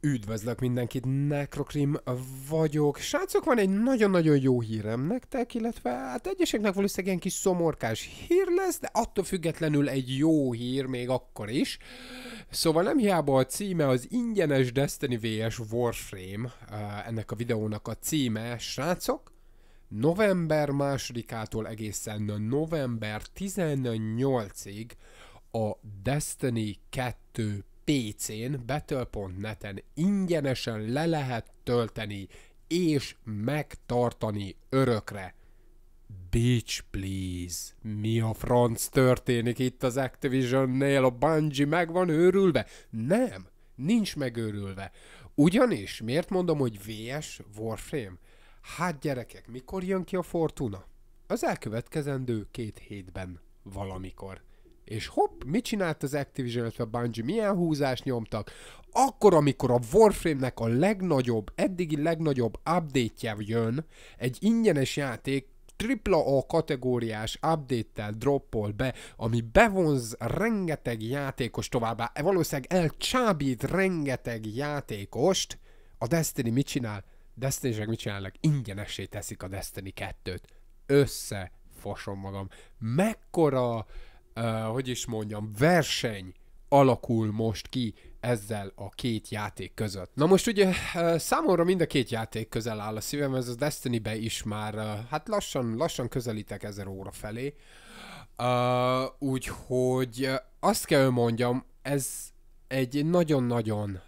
Üdvözlök mindenkit, Necrokrim vagyok. Srácok, van egy nagyon-nagyon jó hírem nektek, illetve hát egyeseknek valószínűleg ilyen kis szomorkás hír lesz, de attól függetlenül egy jó hír még akkor is. Szóval nem hiába a címe az ingyenes Destiny vs Warframe, ennek a videónak a címe, srácok, november másodikától egészen november 18-ig a Destiny 2 PC-n, Battle.net-en ingyenesen le lehet tölteni és megtartani örökre. Bitch, please. Mi a franc történik itt az Activision-nél? A Bungie meg van őrülve? Nem, nincs megőrülve. Ugyanis, miért mondom, hogy VS Warframe? Hát gyerekek, mikor jön ki a Fortuna? Az elkövetkezendő két hétben valamikor és hopp, mit csinált az Activision, illetve a Bungie, milyen húzást nyomtak, akkor, amikor a Warframe-nek a legnagyobb, eddigi legnagyobb update-je jön, egy ingyenes játék, tripla A kategóriás update-tel droppol be, ami bevonz rengeteg játékos továbbá, valószínűleg elcsábít rengeteg játékost, a Destiny mit csinál? destiny mit csinálnak? Ingyenesé teszik a Destiny 2-t. Összefosom magam. Mekkora hogy is mondjam, verseny alakul most ki ezzel a két játék között. Na most ugye számomra mind a két játék közel áll a szívem, ez a Destiny-be is már hát lassan, lassan közelítek ezer óra felé. Úgyhogy azt kell mondjam, ez egy nagyon-nagyon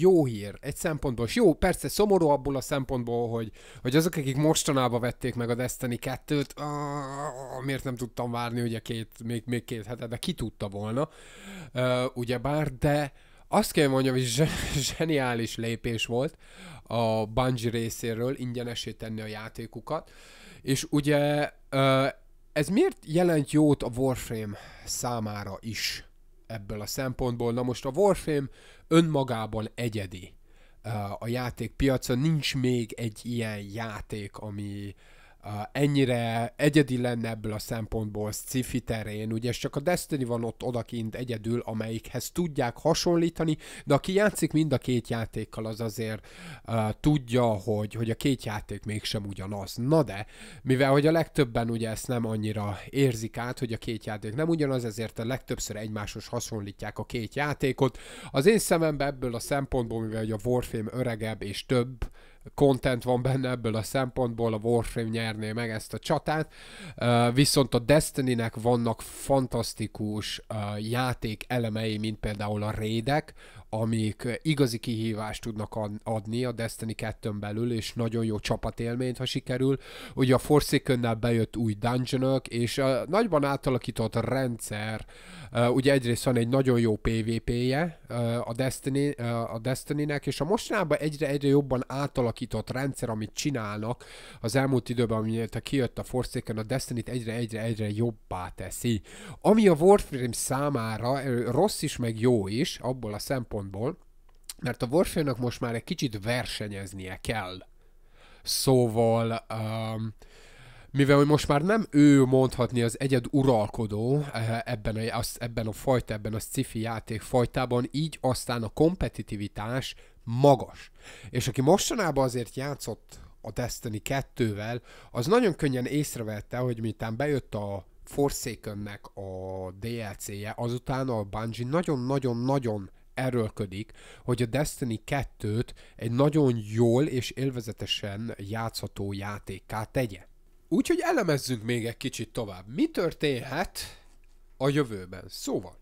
jó hír egy szempontból, és jó, persze szomorú abból a szempontból, hogy, hogy azok, akik mostanában vették meg a Destiny 2-t, uh, miért nem tudtam várni ugye két, még, még két hetet, de ki tudta volna, uh, bár, de azt kell mondjam, hogy zseniális lépés volt a Bungie részéről ingyenesé tenni a játékukat, és ugye uh, ez miért jelent jót a Warframe számára is? Ebből a szempontból. Na most a Warframe önmagában egyedi. A játékpiacon nincs még egy ilyen játék, ami ennyire egyedi lenne ebből a szempontból sci terén, ugye csak a Destiny van ott odakint egyedül, amelyikhez tudják hasonlítani, de aki játszik mind a két játékkal, az azért uh, tudja, hogy, hogy a két játék mégsem ugyanaz. Na de, mivel hogy a legtöbben ugye ezt nem annyira érzik át, hogy a két játék nem ugyanaz, ezért a legtöbbször egymáshoz hasonlítják a két játékot. Az én szememben ebből a szempontból, mivel hogy a Warframe öregebb és több content van benne ebből a szempontból, a Warframe nyerné meg ezt a csatát, viszont a Destiny-nek vannak fantasztikus játék elemei, mint például a raidek, amik igazi kihívást tudnak adni a Destiny 2 belül, és nagyon jó csapatélményt, ha sikerül. Ugye a forsaken bejött új dungeonok, és a nagyban átalakított rendszer, ugye egyrészt van egy nagyon jó PvP-je a, Destiny, a Destiny-nek, és a mostanában egyre-egyre jobban átalakított rendszer, amit csinálnak az elmúlt időben, amiért kijött a Forsaken, a Destiny-t egyre-egyre-egyre jobbá teszi. Ami a Warframe számára rossz is, meg jó is, abból a szempontból, szempontból, mert a warframe most már egy kicsit versenyeznie kell. Szóval, um, mivel hogy most már nem ő mondhatni az egyed uralkodó eh, ebben a, az, ebben a fajta, ebben a sci-fi játék fajtában, így aztán a kompetitivitás magas. És aki mostanában azért játszott a Destiny 2-vel, az nagyon könnyen észrevette, hogy miután bejött a Forsaken-nek a DLC-je, azután a Bungie nagyon-nagyon-nagyon erőlködik, hogy a Destiny 2-t egy nagyon jól és élvezetesen játszható játékká tegye. Úgyhogy elemezzünk még egy kicsit tovább. Mi történhet a jövőben? Szóval,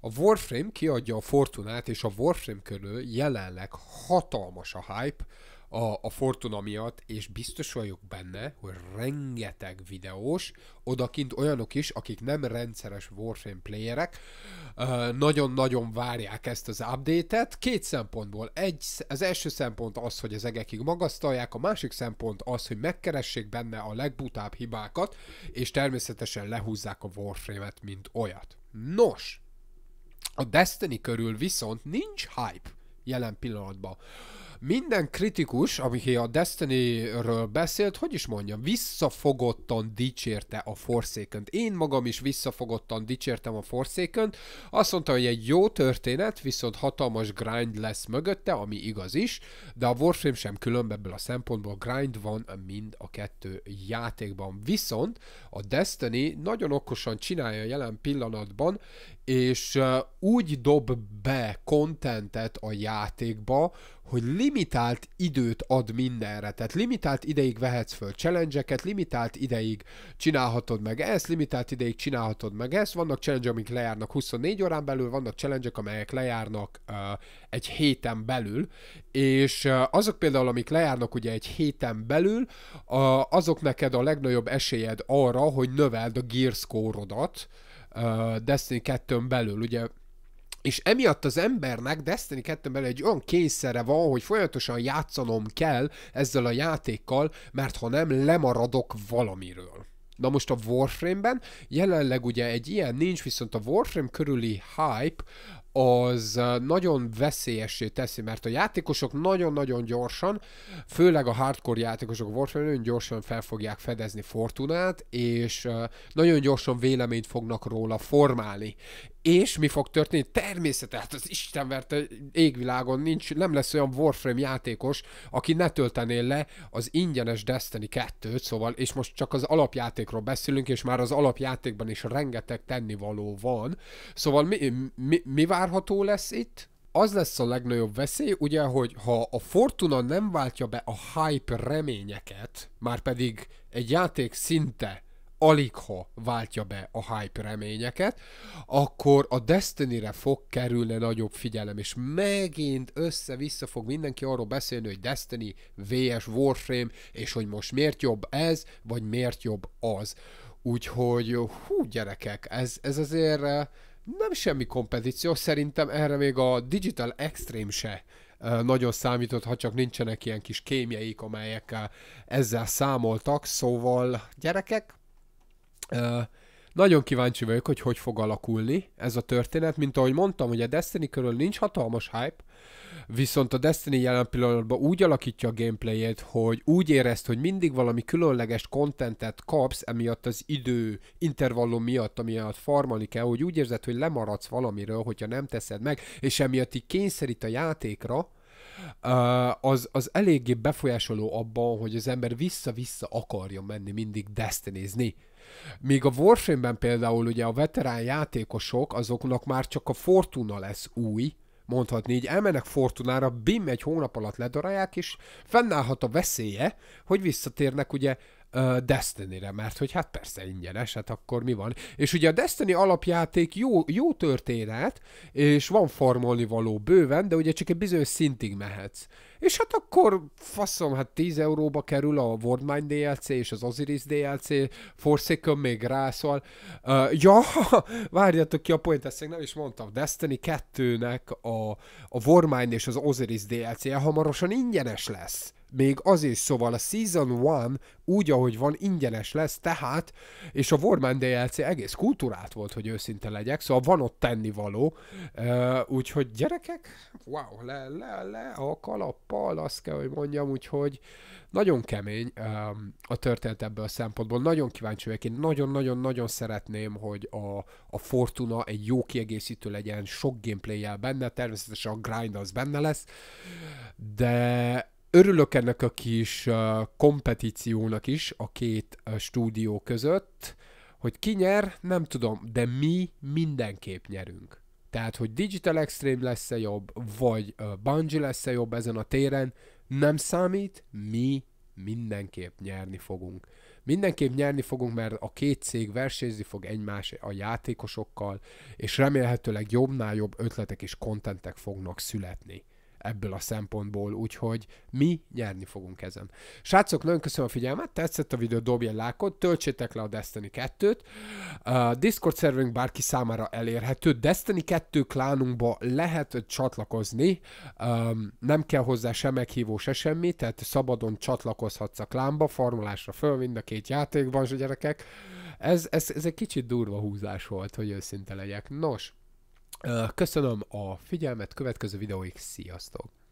a Warframe kiadja a Fortunát, és a Warframe körül jelenleg hatalmas a hype, a, a Fortuna miatt, és biztos vagyok benne, hogy rengeteg videós, odakint olyanok is, akik nem rendszeres Warframe playerek, nagyon-nagyon várják ezt az update-et, két szempontból. Egy, az első szempont az, hogy az egekig magasztalják, a másik szempont az, hogy megkeressék benne a legbutább hibákat, és természetesen lehúzzák a Warframe-et, mint olyat. Nos, a Destiny körül viszont nincs hype jelen pillanatban. Minden kritikus, aki a Destiny-ről beszélt, hogy is mondjam, visszafogottan dicsérte a forsaken -t. Én magam is visszafogottan dicsértem a forsaken -t. Azt mondta, hogy egy jó történet, viszont hatalmas grind lesz mögötte, ami igaz is, de a Warframe sem különb ebből a szempontból grind van mind a kettő játékban. Viszont a Destiny nagyon okosan csinálja jelen pillanatban, és úgy dob be kontentet a játékba, hogy limitált időt ad mindenre. Tehát limitált ideig vehetsz föl challenge limitált ideig csinálhatod meg ezt, limitált ideig csinálhatod meg ezt. Vannak challenge amik lejárnak 24 órán belül, vannak challenge amelyek lejárnak uh, egy héten belül, és uh, azok például, amik lejárnak ugye egy héten belül, uh, azok neked a legnagyobb esélyed arra, hogy növeld a gear score-odat, uh, Destiny 2-n belül, ugye és emiatt az embernek Destiny 2 belül egy olyan kényszere van, hogy folyamatosan játszanom kell ezzel a játékkal, mert ha nem, lemaradok valamiről. Na most a Warframe-ben jelenleg ugye egy ilyen nincs, viszont a Warframe körüli hype az nagyon veszélyessé teszi, mert a játékosok nagyon-nagyon gyorsan, főleg a hardcore játékosok a Warframe nagyon gyorsan fel fogják fedezni Fortunát, és nagyon gyorsan véleményt fognak róla formálni és mi fog történni? Természetesen, hát az Isten verte égvilágon nincs, nem lesz olyan Warframe játékos, aki ne töltené le az ingyenes Destiny 2-t, szóval, és most csak az alapjátékról beszélünk, és már az alapjátékban is rengeteg tennivaló van. Szóval mi, mi, mi várható lesz itt? az lesz a legnagyobb veszély, ugye, hogy ha a Fortuna nem váltja be a hype reményeket, már pedig egy játék szinte alig ha váltja be a hype reményeket, akkor a Destiny-re fog kerülni nagyobb figyelem, és megint össze-vissza fog mindenki arról beszélni, hogy Destiny vs Warframe, és hogy most miért jobb ez, vagy miért jobb az. Úgyhogy, hú gyerekek, ez, ez azért nem semmi kompetíció, szerintem erre még a Digital Extreme se nagyon számított, ha csak nincsenek ilyen kis kémjeik, amelyek ezzel számoltak, szóval gyerekek, nagyon kíváncsi vagyok, hogy hogy fog alakulni ez a történet. Mint ahogy mondtam, hogy a Destiny körül nincs hatalmas hype, viszont a Destiny jelen pillanatban úgy alakítja a gameplayét, hogy úgy érezt, hogy mindig valami különleges kontentet kapsz, emiatt az idő intervallum miatt, amiatt farmani kell, hogy úgy érzed, hogy lemaradsz valamiről, hogyha nem teszed meg, és emiatt így kényszerít a játékra, az, az eléggé befolyásoló abban, hogy az ember vissza-vissza akarja menni mindig destinizni. Míg a Warframe-ben például ugye a veterán játékosok, azoknak már csak a Fortuna lesz új, mondhatni így, elmennek Fortunára, bim, egy hónap alatt ledarálják, és fennállhat a veszélye, hogy visszatérnek ugye Destiny-re, mert hogy hát persze ingyenes, hát akkor mi van. És ugye a Destiny alapjáték jó, jó történet, és van farmolni való bőven, de ugye csak egy bizonyos szintig mehetsz. És hát akkor faszom, hát 10 euróba kerül a Worldmine DLC és az Osiris DLC, Forsaken még rá, szóval uh, ja, várjatok ki a point, ezt nem is mondtam, Destiny 2-nek a, a Worldmine és az Osiris DLC-je hamarosan ingyenes lesz. Még az is, szóval a Season 1 úgy, ahogy van, ingyenes lesz, tehát, és a Warman DLC egész kultúrát volt, hogy őszinte legyek, szóval van ott tennivaló, uh, úgyhogy gyerekek, wow, le, le, le a kalappal, azt kell, hogy mondjam, úgyhogy nagyon kemény um, a történet ebből a szempontból, nagyon kíváncsi vagyok, én nagyon-nagyon-nagyon szeretném, hogy a, a Fortuna egy jó kiegészítő legyen, sok gameplay benne, természetesen a grind az benne lesz, de örülök ennek a kis uh, kompetíciónak is a két uh, stúdió között, hogy ki nyer, nem tudom, de mi mindenképp nyerünk. Tehát, hogy Digital Extreme lesz-e jobb, vagy Bungie lesz-e jobb ezen a téren, nem számít, mi mindenképp nyerni fogunk. Mindenképp nyerni fogunk, mert a két cég versenyezni fog egymás a játékosokkal, és remélhetőleg jobbnál jobb ötletek és kontentek fognak születni ebből a szempontból, úgyhogy mi nyerni fogunk ezen. Srácok, nagyon köszönöm a figyelmet, tetszett a videó, dobj egy lákot, töltsétek le a Destiny 2-t. A Discord szerverünk bárki számára elérhető, Destiny 2 klánunkba lehet csatlakozni, nem kell hozzá sem meghívó, se semmi, tehát szabadon csatlakozhatsz a klánba, formulásra föl mind a két játékban, gyerekek. Ez, ez, ez egy kicsit durva húzás volt, hogy őszinte legyek. Nos, Köszönöm a figyelmet, következő videóig, sziasztok!